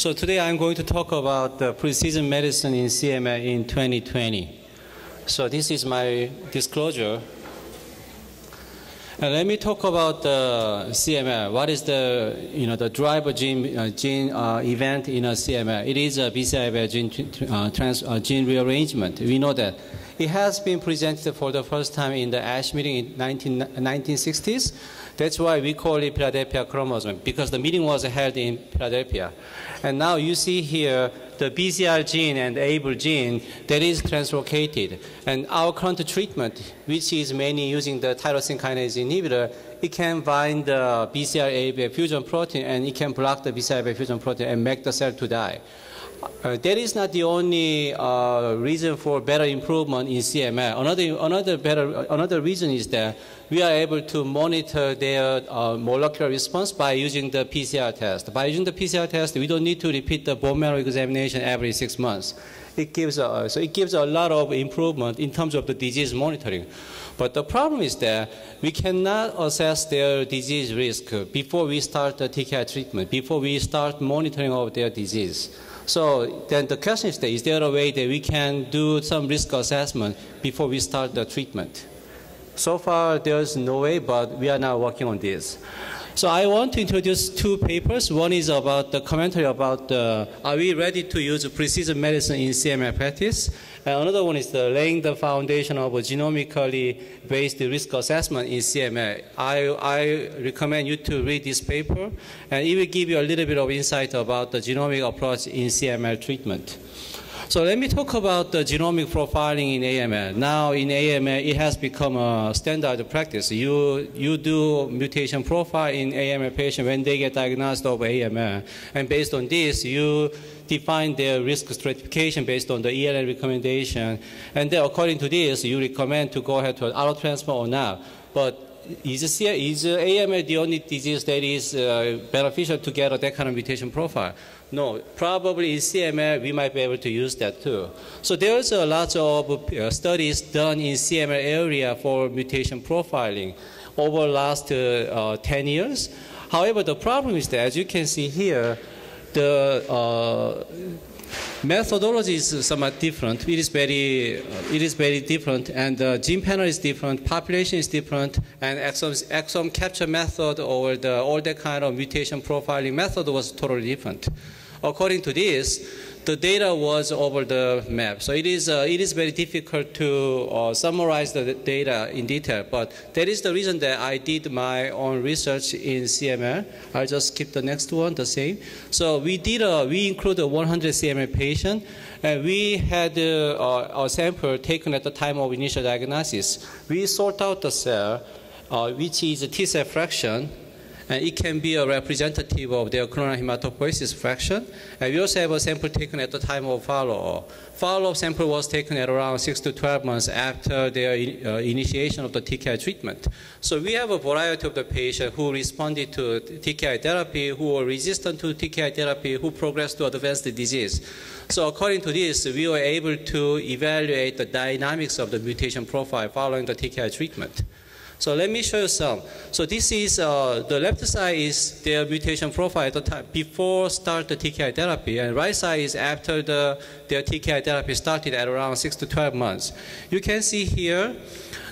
So today I'm going to talk about precision medicine in CML in 2020. So this is my disclosure. And let me talk about the CML. What is the you know the driver gene uh, gene uh, event in a CML? It is a BCR gene uh, trans, uh, gene rearrangement. We know that. It has been presented for the first time in the ASH meeting in 19, 1960s. That's why we call it Philadelphia chromosome, because the meeting was held in Philadelphia. And now you see here the BCR gene and ABL gene that is translocated. And our current treatment, which is mainly using the tyrosine kinase inhibitor, it can bind the BCR-ABL fusion protein and it can block the BCR-ABL fusion protein and make the cell to die. Uh, that is not the only uh, reason for better improvement in CML. Another, another, better, another reason is that we are able to monitor their uh, molecular response by using the PCR test. By using the PCR test, we don't need to repeat the bone marrow examination every six months. It gives, a, so it gives a lot of improvement in terms of the disease monitoring. But the problem is that we cannot assess their disease risk before we start the TKI treatment, before we start monitoring of their disease. So then the question is, that, is there a way that we can do some risk assessment before we start the treatment? So far, there's no way, but we are now working on this. So I want to introduce two papers. One is about the commentary about uh, are we ready to use precision medicine in CML practice? And another one is the laying the foundation of a genomically based risk assessment in CML. I, I recommend you to read this paper, and it will give you a little bit of insight about the genomic approach in CML treatment. So let me talk about the genomic profiling in AML. Now in AML, it has become a standard practice. You, you do mutation profile in AML patient when they get diagnosed of AML. And based on this, you define their risk stratification based on the ELN recommendation. And then according to this, you recommend to go ahead to an auto transplant or not. But is, is AML the only disease that is uh, beneficial to get a, that kind of mutation profile? No, probably in CML we might be able to use that too. So there's a lot of uh, studies done in CML area for mutation profiling over the last uh, uh, 10 years. However, the problem is that as you can see here, the uh, methodology is somewhat different. It is very, uh, it is very different, and the gene panel is different, population is different, and exome, exome capture method or the, all that kind of mutation profiling method was totally different. According to this, the data was over the map. So it is, uh, it is very difficult to uh, summarize the data in detail, but that is the reason that I did my own research in CML. I'll just skip the next one, the same. So we did, a, we included 100 CML patients, and we had uh, a sample taken at the time of initial diagnosis. We sort out the cell, uh, which is a T cell fraction, and it can be a representative of their clonal hematopoiesis fraction. And we also have a sample taken at the time of follow-up. Follow-up sample was taken at around 6 to 12 months after their uh, initiation of the TKI treatment. So we have a variety of the patients who responded to TKI therapy, who were resistant to TKI therapy, who progressed to advanced disease. So according to this, we were able to evaluate the dynamics of the mutation profile following the TKI treatment. So let me show you some. So this is, uh, the left side is their mutation profile at the time before start the TKI therapy, and right side is after the, their TKI therapy started at around 6 to 12 months. You can see here,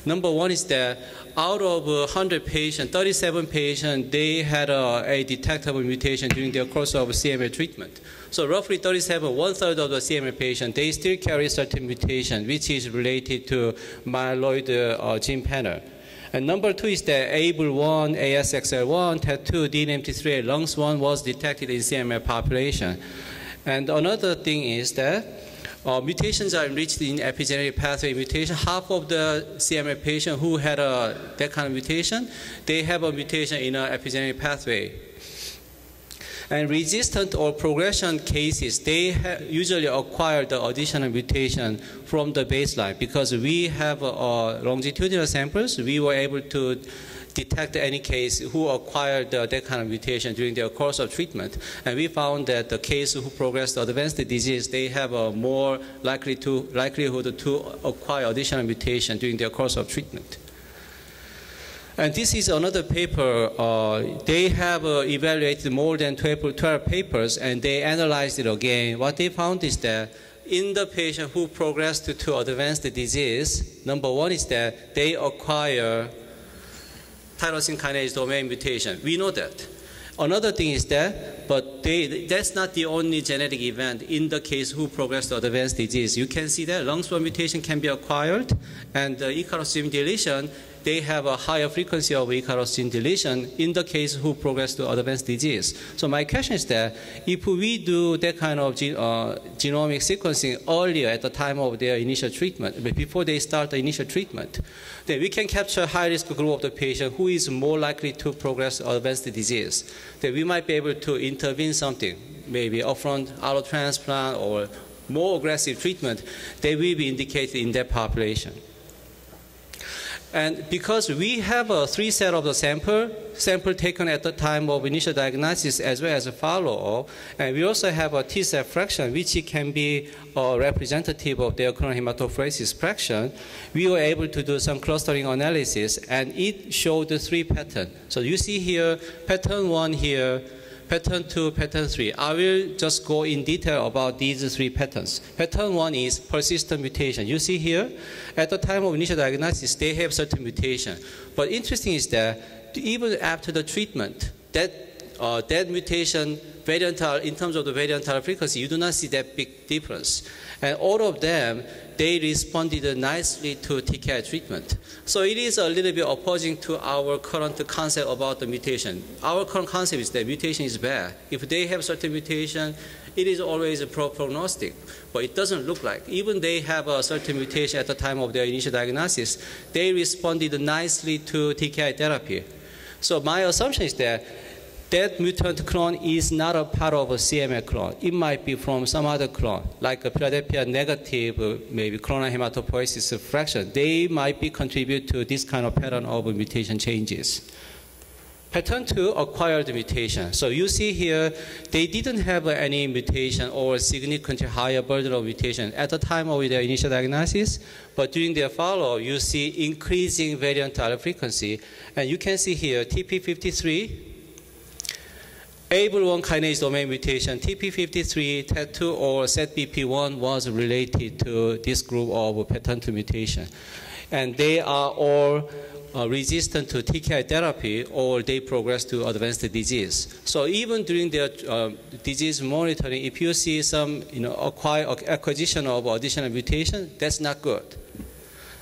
number one is that out of 100 patients, 37 patients, they had a, a detectable mutation during their course of CML treatment. So roughly 37, one third of the CML patients, they still carry certain mutation, which is related to myeloid uh, gene panel. And number two is that ABL1, ASXL1, TET2, DNMT3, RUNX1 was detected in CML population. And another thing is that uh, mutations are enriched in epigenetic pathway mutation. Half of the CML patient who had a, that kind of mutation, they have a mutation in an epigenetic pathway. And resistant or progression cases, they usually acquire the additional mutation from the baseline because we have uh, longitudinal samples. We were able to detect any case who acquired uh, that kind of mutation during their course of treatment. And we found that the case who progressed advanced disease, they have a more likely to, likelihood to acquire additional mutation during their course of treatment. And this is another paper. Uh, they have uh, evaluated more than 12, 12 papers and they analyzed it again. What they found is that in the patient who progressed to advanced disease, number one is that they acquire tyrosine kinase domain mutation. We know that. Another thing is that, but they, that's not the only genetic event in the case who progressed to advanced disease. You can see that lung mutation can be acquired, and the Ikaros gene deletion they have a higher frequency of Ikaros gene deletion in the case who progress to advanced disease. So my question is that if we do that kind of gen, uh, genomic sequencing earlier at the time of their initial treatment, before they start the initial treatment, then we can capture high-risk group of the patient who is more likely to progress to advanced disease. Then we might be able to intervene something, maybe upfront allotransplant or more aggressive treatment, they will be indicated in that population. And because we have a three set of the sample, sample taken at the time of initial diagnosis as well as a follow-up, and we also have a T cell fraction which can be a representative of their clonal hematopoiesis fraction, we were able to do some clustering analysis and it showed the three patterns. So you see here, pattern one here, pattern two, pattern three. I will just go in detail about these three patterns. Pattern one is persistent mutation. You see here, at the time of initial diagnosis, they have certain mutation. But interesting is that even after the treatment, that, uh, that mutation variant in terms of the variant frequency, you do not see that big difference. And all of them, they responded nicely to TKI treatment. So it is a little bit opposing to our current concept about the mutation. Our current concept is that mutation is bad. If they have certain mutation, it is always a prognostic, but it doesn't look like. Even they have a certain mutation at the time of their initial diagnosis, they responded nicely to TKI therapy. So my assumption is that that mutant clone is not a part of a CML clone. It might be from some other clone, like a Philadelphia negative, maybe clonal hematopoiesis fraction. They might be contribute to this kind of pattern of mutation changes. Pattern 2, acquired mutation. So you see here, they didn't have any mutation or significantly higher burden of mutation at the time of their initial diagnosis, but during their follow-up, you see increasing variant allele frequency. And you can see here, TP53, ABL1 kinase domain mutation, TP53, TET2, or ZBP1 was related to this group of pattern 2 mutation. And they are all uh, resistant to TKI therapy or they progress to advanced disease. So even during their uh, disease monitoring, if you see some you know, acquire, acquisition of additional mutation, that's not good.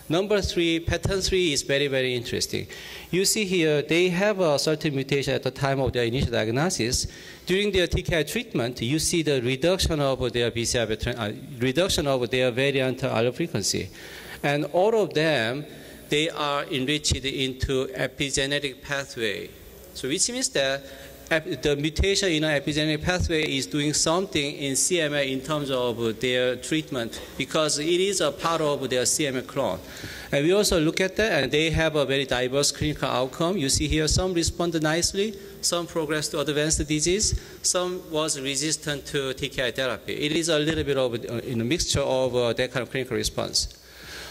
Number three, pattern three is very, very interesting. You see here, they have a certain mutation at the time of their initial diagnosis. During their TKI treatment, you see the reduction of their BCR, uh, reduction of their variant allele frequency. And all of them, they are enriched into epigenetic pathway. So which means that the mutation in an epigenetic pathway is doing something in CML in terms of their treatment because it is a part of their CML clone. And we also look at that, and they have a very diverse clinical outcome. You see here, some respond nicely, some progress to advanced disease, some was resistant to TKI therapy. It is a little bit of a, a mixture of uh, that kind of clinical response.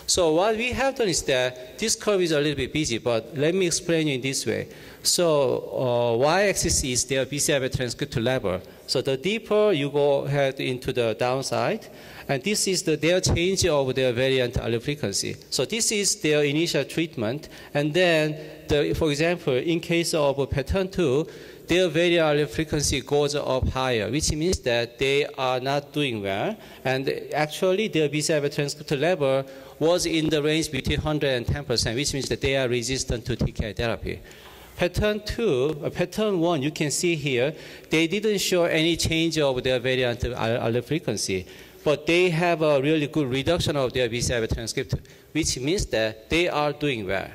So what we have done is that this curve is a little bit busy, but let me explain you in this way. So uh, y-axis is their BCR transcription level. So the deeper you go ahead into the downside, and this is the, their change of their variant allele frequency. So this is their initial treatment, and then, the, for example, in case of pattern 2, their variant allele frequency goes up higher, which means that they are not doing well. And actually, their BCR transcription level was in the range between 100 and 10%, which means that they are resistant to TKI therapy. Pattern 2, uh, pattern 1, you can see here, they didn't show any change of their variant allele frequency, but they have a really good reduction of their BCR transcript, which means that they are doing well.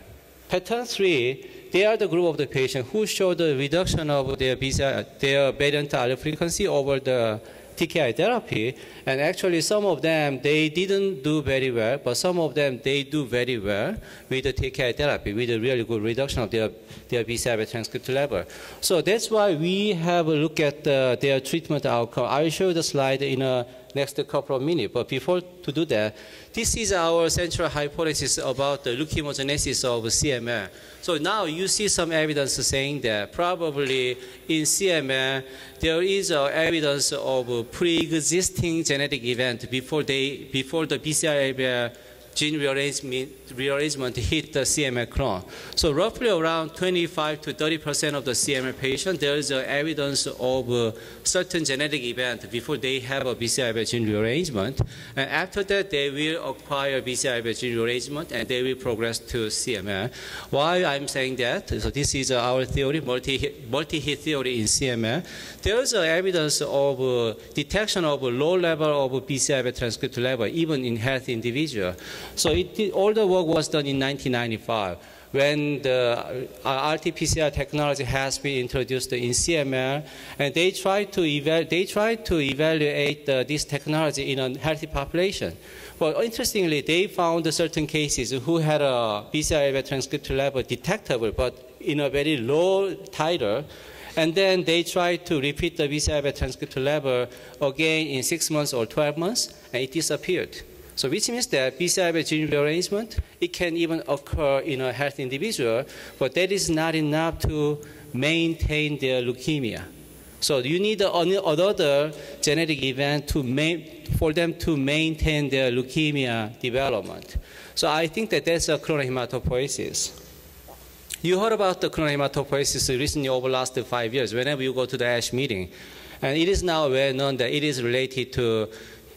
Pattern 3, they are the group of the patient who show the reduction of their BCR, their variant allele frequency over the TKI therapy, and actually some of them they didn't do very well, but some of them they do very well with the TKI therapy, with a really good reduction of their their BCR transcript level. So that's why we have a look at uh, their treatment outcome. I will show the slide in a next couple of minutes. But before to do that, this is our central hypothesis about the leukemogenesis of CML. So now you see some evidence saying that probably in CML there is evidence of pre-existing genetic event before they before the BCR gene rearrangement, hit the CML clone. So roughly around 25 to 30 percent of the CML patient, there is evidence of uh, certain genetic event before they have a BCR gene rearrangement. And after that, they will acquire BCR gene rearrangement and they will progress to CML. Why I'm saying that? So this is our theory, multi-hit, multi-hit theory in CML. There is evidence of detection of a low level of BCR transcript level even in healthy individual. So it, all the work was done in 1995 when the uh, RT-PCR technology has been introduced in CML, and they tried to, they tried to evaluate uh, this technology in a healthy population. But interestingly, they found certain cases who had a BCR-ABL transcript level detectable, but in a very low titer. And then they tried to repeat the BCR-ABL transcript level again in six months or 12 months, and it disappeared. So which means that BCR gene rearrangement, it can even occur in a healthy individual, but that is not enough to maintain their leukemia. So you need another genetic event to for them to maintain their leukemia development. So I think that that's a clonal hematopoiesis. You heard about the clonal hematopoiesis recently over the last five years whenever you go to the ASH meeting. And it is now well known that it is related to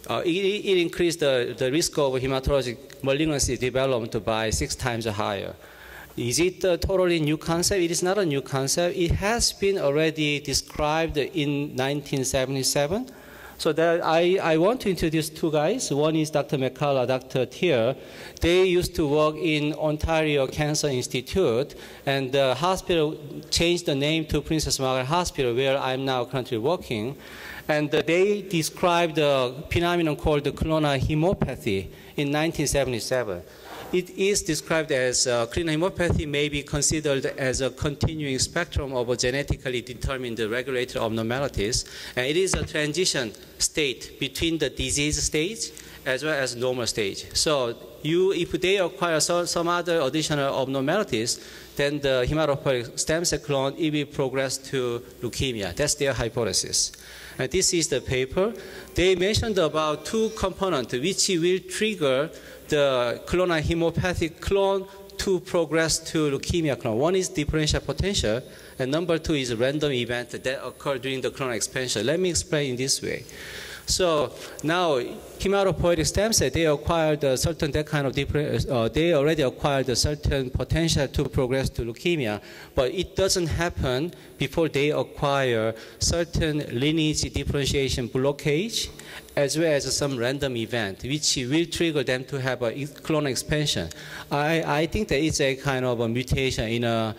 uh, it, it, increased the, the risk of hematologic malignancy development by six times higher. Is it a totally new concept? It is not a new concept. It has been already described in 1977. So that I, I want to introduce two guys. One is Dr. McCulloch, Dr. Till. They used to work in Ontario Cancer Institute, and the hospital changed the name to Princess Margaret Hospital, where I'm now currently working. And uh, they described a phenomenon called the clonal hemopathy in 1977. It is described as uh, clonal hemopathy may be considered as a continuing spectrum of genetically determined regulatory abnormalities. And it is a transition state between the disease stage as well as normal stage. So you, if they acquire some, some other additional abnormalities, then the hematopoietic stem cell clone, will progress to leukemia. That's their hypothesis. And this is the paper. They mentioned about two components which will trigger the clonal hemopathic clone to progress to leukemia clone. One is differential potential, and number two is random event that occur during the clonal expansion. Let me explain in this way. So now hematopoietic stem cell, they acquired a certain that kind of different, uh, they already acquired a certain potential to progress to leukemia, but it doesn't happen before they acquire certain lineage differentiation blockage as well as some random event which will trigger them to have a clonal expansion. I, I think that it's a kind of a mutation in a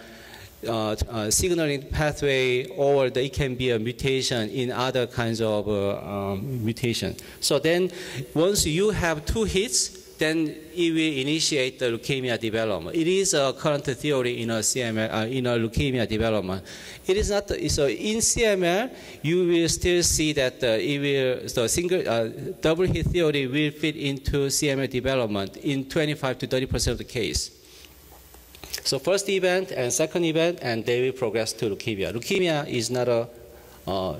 signaling pathway or it can be a mutation in other kinds of uh, um, mutation. So then once you have two hits, then it will initiate the leukemia development. It is a current theory in a CML, uh, in a leukemia development. It is not, so in CML, you will still see that uh, it will, the single, uh, double hit theory will fit into CML development in 25 to 30% of the case. So first event and second event, and they will progress to leukemia. Leukemia is not a, uh,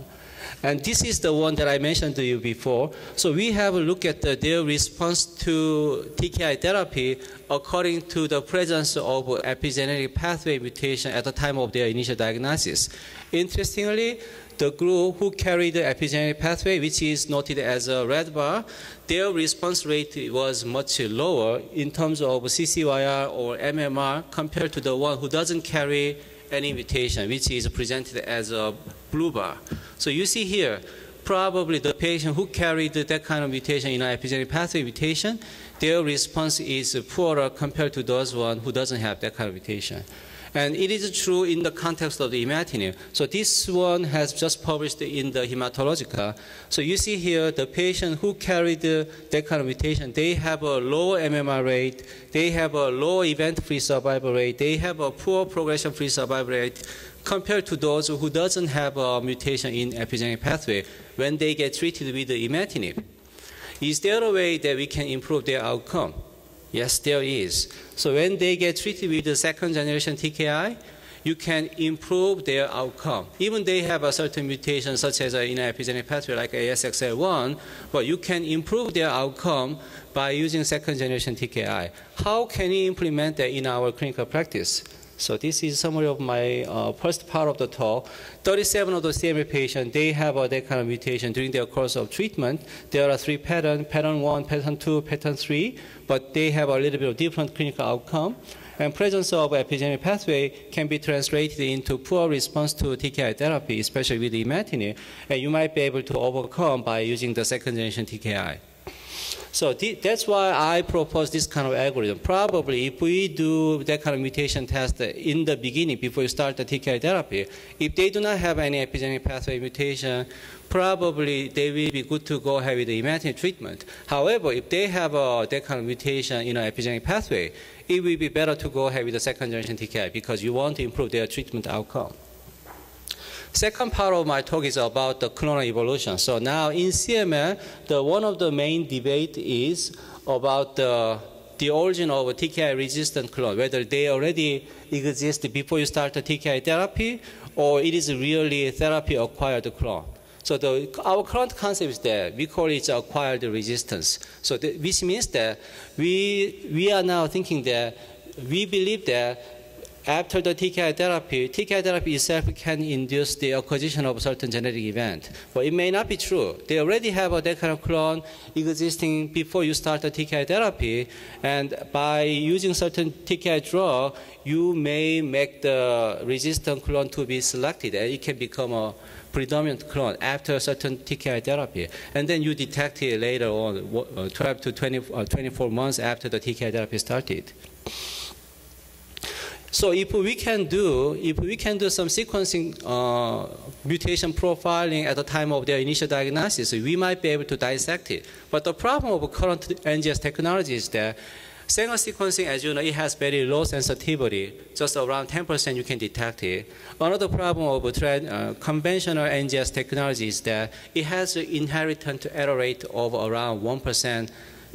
and this is the one that I mentioned to you before. So we have a look at the, their response to TKI therapy according to the presence of epigenetic pathway mutation at the time of their initial diagnosis. Interestingly, the group who carry the epigenetic pathway, which is noted as a red bar, their response rate was much lower in terms of CCYR or MMR compared to the one who doesn't carry any mutation, which is presented as a blue bar. So you see here, probably the patient who carried that kind of mutation in an epigenetic pathway mutation, their response is poorer compared to those one who doesn't have that kind of mutation. And it is true in the context of the imatinib. So this one has just published in the Haematologica. So you see here the patient who carried that kind of mutation, they have a low MMR rate, they have a low event-free survival rate, they have a poor progression-free survival rate compared to those who doesn't have a mutation in epigenetic pathway when they get treated with the imatinib. Is there a way that we can improve their outcome? Yes, there is. So when they get treated with the second generation TKI, you can improve their outcome. Even they have a certain mutation such as in an epigenetic pathway like ASXL1, but you can improve their outcome by using second generation TKI. How can we implement that in our clinical practice? So this is summary of my uh, first part of the talk. 37 of the CML patients, they have uh, that kind of mutation during their course of treatment. There are three patterns, pattern one, pattern two, pattern three, but they have a little bit of different clinical outcome. And presence of epigenetic pathway can be translated into poor response to TKI therapy, especially with imatinib, and you might be able to overcome by using the second generation TKI. So that's why I propose this kind of algorithm. Probably if we do that kind of mutation test in the beginning before you start the TKI therapy, if they do not have any epigenetic pathway mutation, probably they will be good to go ahead with the imatinib treatment. However, if they have a, that kind of mutation in an epigenetic pathway, it will be better to go ahead with the second generation TKI because you want to improve their treatment outcome. Second part of my talk is about the clonal evolution. So now in CML, the, one of the main debate is about the, the origin of a TKI resistant clone, whether they already exist before you start the TKI therapy or it is really therapy acquired clone. So the, our current concept is that we call it acquired resistance. So the, which means that we, we are now thinking that we believe that after the TKI therapy, TKI therapy itself can induce the acquisition of certain genetic event. But it may not be true. They already have a that clone existing before you start the TKI therapy, and by using certain TKI drug, you may make the resistant clone to be selected, and it can become a predominant clone after a certain TKI therapy. And then you detect it later on, uh, 12 to 20, uh, 24 months after the TKI therapy started. So if we can do, if we can do some sequencing uh, mutation profiling at the time of their initial diagnosis, we might be able to dissect it. But the problem of current NGS technology is that Sanger sequencing, as you know, it has very low sensitivity, just around 10% you can detect it. Another problem of uh, conventional NGS technology is that it has an inherent error rate of around 1%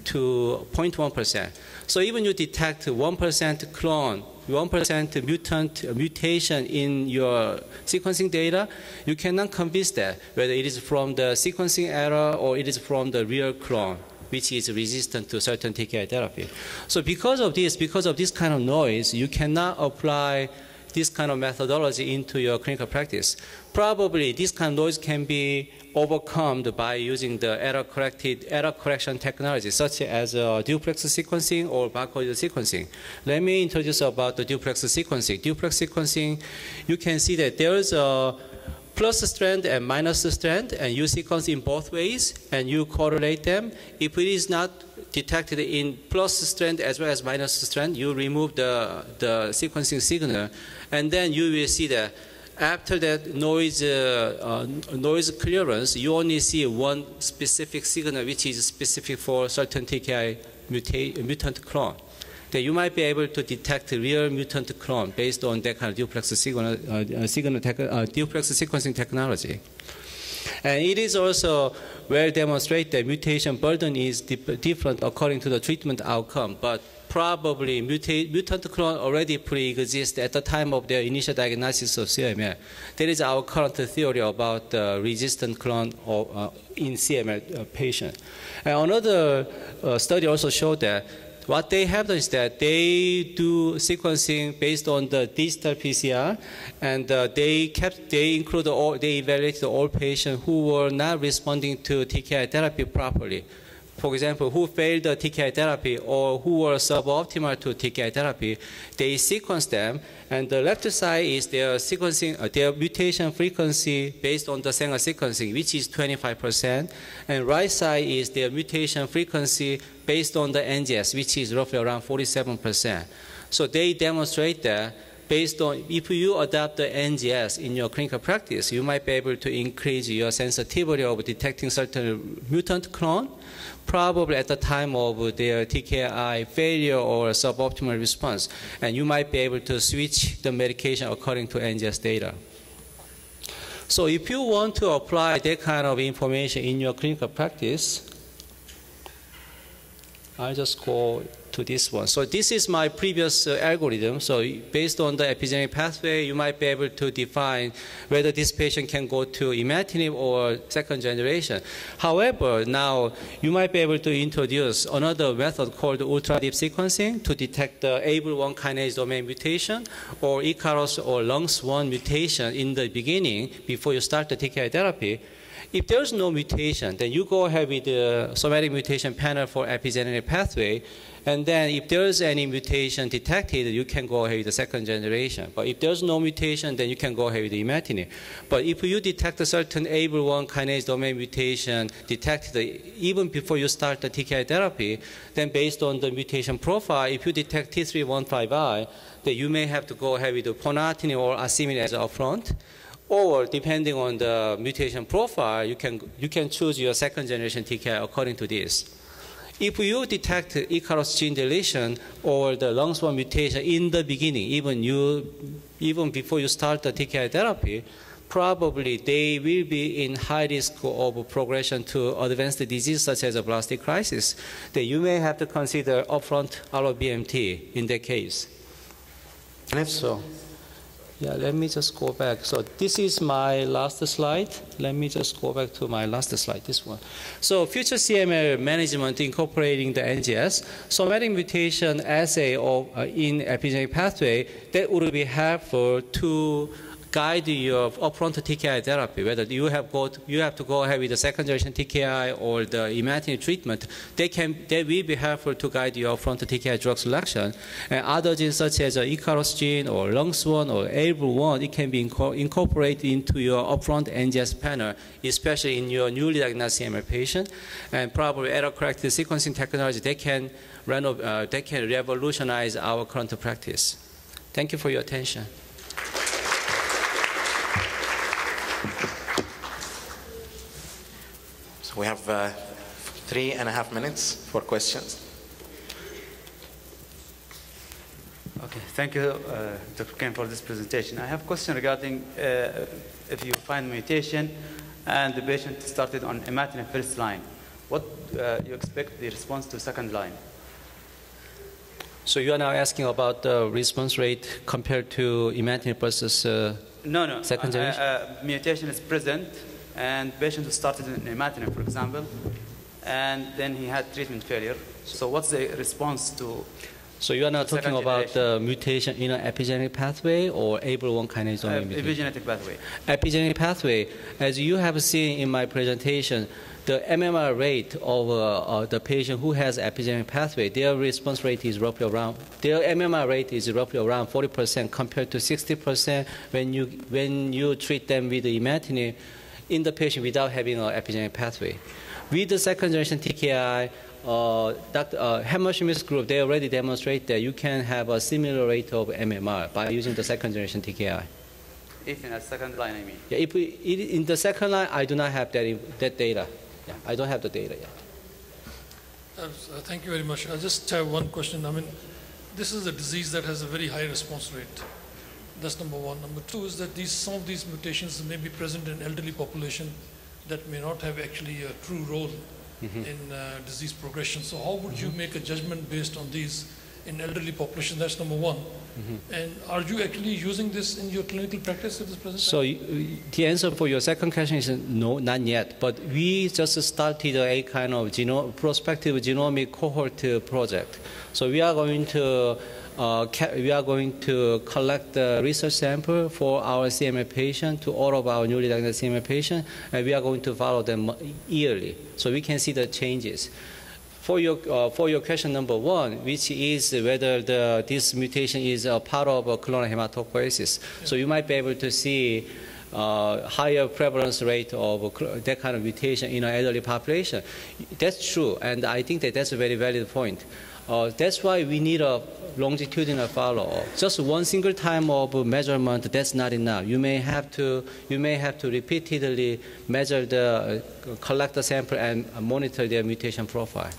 to 0.1%. So even you detect 1% clone 1% mutant uh, mutation in your sequencing data, you cannot convince that whether it is from the sequencing error or it is from the real clone which is resistant to certain TKI therapy. So because of this, because of this kind of noise, you cannot apply this kind of methodology into your clinical practice. Probably this kind of noise can be overcome by using the error corrected error correction technology such as uh, duplex sequencing or barcode sequencing. Let me introduce about the duplex sequencing. Duplex sequencing, you can see that there is a plus strand and minus strand, and you sequence in both ways, and you correlate them. If it is not detected in plus strand as well as minus strand, you remove the, the sequencing signal, and then you will see that after that noise, uh, uh, noise clearance, you only see one specific signal which is specific for certain TKI muta mutant clone. That you might be able to detect real mutant clone based on that kind of duplex signal, uh, signal uh, duplex sequencing technology. And it is also well demonstrated that mutation burden is different according to the treatment outcome, but probably mutant clone already pre-exist at the time of their initial diagnosis of CML. That is our current theory about the resistant clone of, uh, in CML uh, patient. And another uh, study also showed that what they have is that they do sequencing based on the digital PCR, and uh, they kept they include all they evaluated all patients who were not responding to TKI therapy properly for example, who failed the TKI therapy or who were suboptimal to TKI therapy, they sequence them, and the left side is their sequencing, uh, their mutation frequency based on the Sanger sequencing, which is 25%, and right side is their mutation frequency based on the NGS, which is roughly around 47%. So they demonstrate that based on if you adopt the NGS in your clinical practice, you might be able to increase your sensitivity of detecting certain mutant clone, probably at the time of their TKI failure or suboptimal response, and you might be able to switch the medication according to NGS data. So if you want to apply that kind of information in your clinical practice, I just go to this one. So this is my previous uh, algorithm. So based on the epigenetic pathway, you might be able to define whether this patient can go to imatinib or second generation. However, now you might be able to introduce another method called ultra deep sequencing to detect the ABL1 kinase domain mutation or Ikaros or RUNX1 mutation in the beginning before you start the TKI therapy. If there's no mutation, then you go ahead with the somatic mutation panel for epigenetic pathway, and then if there's any mutation detected, you can go ahead with the second generation. But if there's no mutation, then you can go ahead with the imatinib. But if you detect a certain ABL1 kinase domain mutation detected even before you start the TKI therapy, then based on the mutation profile, if you detect T315I, then you may have to go ahead with the ponatinib or asciminib as upfront or depending on the mutation profile, you can, you can choose your second generation TKI according to this. If you detect Ikaros gene deletion or the RUNX1 mutation in the beginning, even, you, even before you start the TKI therapy, probably they will be in high risk of progression to advanced disease such as a blastic crisis. Then you may have to consider upfront ROBMT in that case. And if so. Yeah, let me just go back. So this is my last slide. Let me just go back to my last slide, this one. So future CML management incorporating the NGS, somatic mutation assay of, uh, in epigenetic pathway, that would be helpful to guide your upfront TKI therapy, whether you have, go to, you have to go ahead with the second generation TKI or the imatinib treatment, they, can, they will be helpful to guide your upfront TKI drug selection. And other genes such as Ikaros gene or RUNX1 or ABL1, it can be inco incorporated into your upfront NGS panel, especially in your newly diagnosed CML patient. And probably error-corrected sequencing technology, they can, uh, they can revolutionize our current practice. Thank you for your attention. We have uh, three and a half minutes for questions. Okay, thank you, uh, Dr. Kim, for this presentation. I have a question regarding uh, if you find mutation and the patient started on imatinib first line, what uh, you expect the response to second line? So you are now asking about the response rate compared to imatinib versus uh, no, no. second generation? Uh, mutation is present and patient who started in imatinib, for example, and then he had treatment failure. So what's the response to so you are not talking about the mutation in an epigenetic pathway or ABL1 kinase uh, Epigenetic pathway. Epigenetic pathway, as you have seen in my presentation, the MMR rate of uh, uh, the patient who has epigenetic pathway, their response rate is roughly around, their MMR rate is roughly around 40% compared to 60% when you, when you treat them with the imatinib in the patient without having an epigenetic pathway. With the second generation TKI, uh, Dr. Uh, Hammerschmidt's group, they already demonstrate that you can have a similar rate of MMR by using the second generation TKI. If in a second line, I mean. Yeah, if we, in the second line, I do not have that, that data. Yeah, I don't have the data yet. Uh, thank you very much. I just have one question. I mean, this is a disease that has a very high response rate. That's number one. Number two is that these, some of these mutations may be present in elderly population that may not have actually a true role mm -hmm. in uh, disease progression. So how would mm -hmm. you mm-hmm. make a judgment based on these in elderly population? That's number one. Mm -hmm. And are you actually using this in your clinical practice at this present so time? So the answer for your second question is no, not yet. But we just started a kind of geno prospective genomic cohort project. So we are going to uh, we are going to collect the research sample for our CML patient to all of our newly diagnosed CML patient, and we are going to follow them yearly so we can see the changes. For your, uh, for your question number one, which is whether the, this mutation is a part of a clonal hematopoiesis. So you might be able to see uh, higher prevalence rate of that kind of mutation in an elderly population. That's true, and I think that that's a very valid point. Uh, that's why we need a longitudinal follow-up. Just one single time of measurement, that's not enough. You may have to, you may have to repeatedly measure the, uh, collect the sample and monitor their mutation profile.